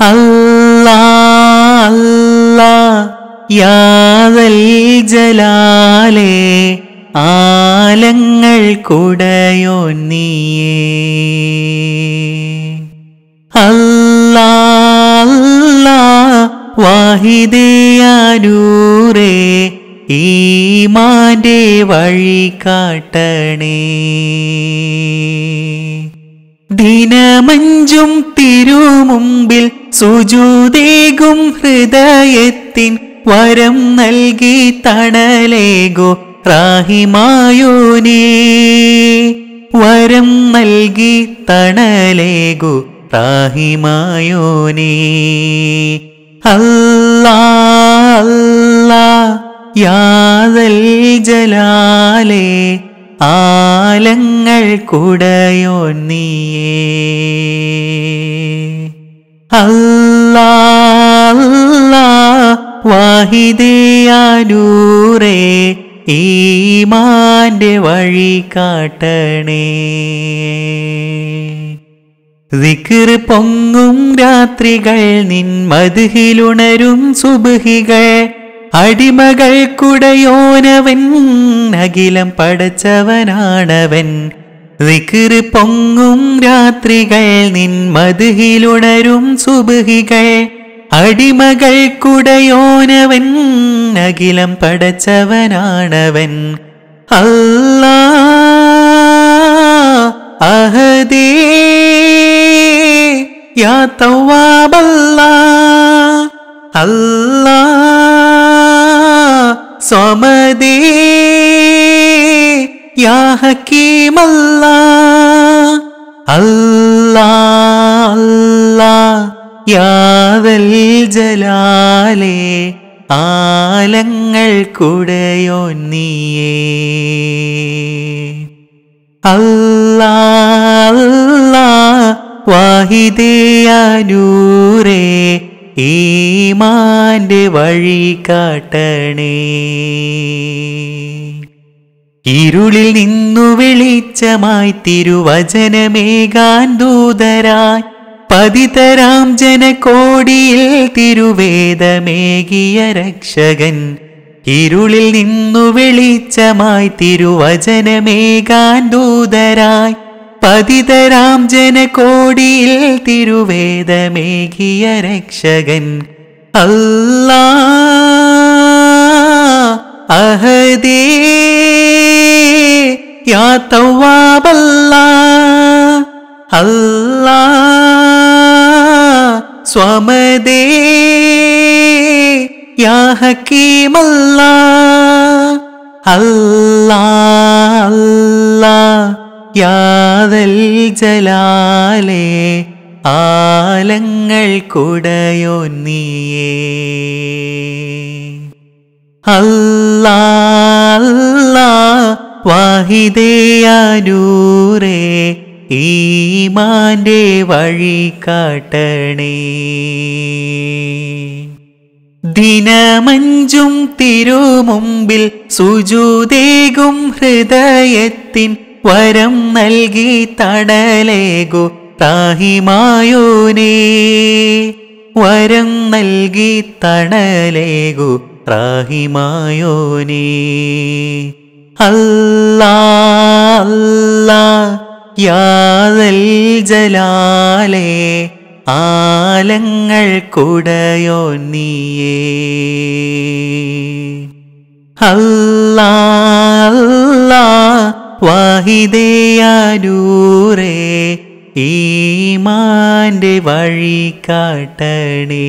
അല്ലാ ജലാലേ ആലങ്ങൾ കുടയോ നീയേ. അല്ലാ അല്ലാ ഈ മാന്റെ വഴി കാട്ടണേ. ദിനമഞ്ചും തിരുമുമ്പിൽ സുജൂതേകും ഹൃദയത്തിൻ വരം നൽകി തണലേകോ റാഹിമായോനേ. വരം നൽകി തണലേകു റാഹിമായോനേ. അല്ലാ അല്ലാ യാദൽ ജലാലേ. ആലങ്ങൾ കുടയോ നീയേ. അല്ലാ വാഹിദയാനൂറേ ഈമാന്റെ വഴി കാട്ടണേ. ദിക്ർ പൊങ്ങും രാത്രികൾ നിൻ മധുഹിലുണരും സുബഹികൾ അടിമകൾക്കുടയോനവൻ അഖിലം പടച്ചവനാണവൻ. വിക്കിറ് പൊങ്ങും രാത്രികൾ നിൻ മധുഹിലുണരും സുബഹികൾ. അടിമകൾക്കുടയോനവൻ അഖിലം പടച്ചവനാണവൻ. അല്ലാ അഹദേ യാ തവാബല്ലാ അല്ലാ. സ്വമദേ യാ ഹക്കീമല്ലാ അല്ലാ യാദൽ ജലാലേ ആലങ്ങൾ കുടയോ നീയേ. അല്ലാ അല്ലാ വാഹിദയാനൂരേ ഈമാന്റെ വഴി കാട്ടണേ. ഇരുളിൽ നിന്നു വെളിച്ചമായി തിരുവചനമേകാൻ ദൂതരായി. പതിതരാം ജനകോടിയിൽ തിരുവേദമേകിയ രക്ഷകൻ. ഇരുളിൽ നിന്നു വെളിച്ചമായി തിരുവചനമേകാൻ ദൂതരായി. പതിതരാം ജനകോടിയിൽ തിരുവേദമേകിയ രക്ഷകൻ. അല്ലാ അഹദേ യാ തവാബല്ലാ. അല്ലാ സ്വമദേ യാ ഹക്കീമല്ലാ. അല്ലാ അല്ലാ യാദൽ ജലാലേ ആലങ്ങൾ കുടയോ നീയേ. അല്ലാ അല്ലാ ഈമാന്റെ വഴി കാട്ടണേ. ദിനമഞ്ചും തിരുമുമ്പിൽ സുജൂതേകും ഹൃദയത്തിൻ വരം നൽകി തടലേകു റാഹിമായോനേ വരം നൽകി തണലേകു റാഹിമായോനേ അല്ലാ യാദൽ ജലാലേ ആലങ്ങൾ കുടയോ നീയേ. വാഹിദയാനൂരേ ഈമാന്റെ വഴി കാട്ടണേ